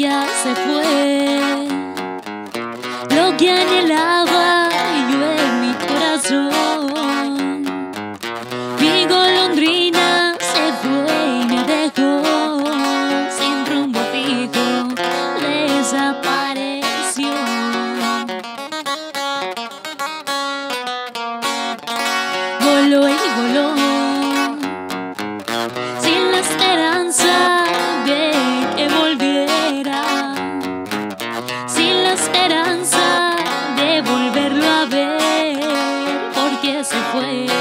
ya se fue. Lo que anhelaba yo en mi corazón. Mi golondrina se fue y me dejó sin rumbo fijo. Desapareció. Voló y voló. la esperanza de volverlo a ver, porque se fue.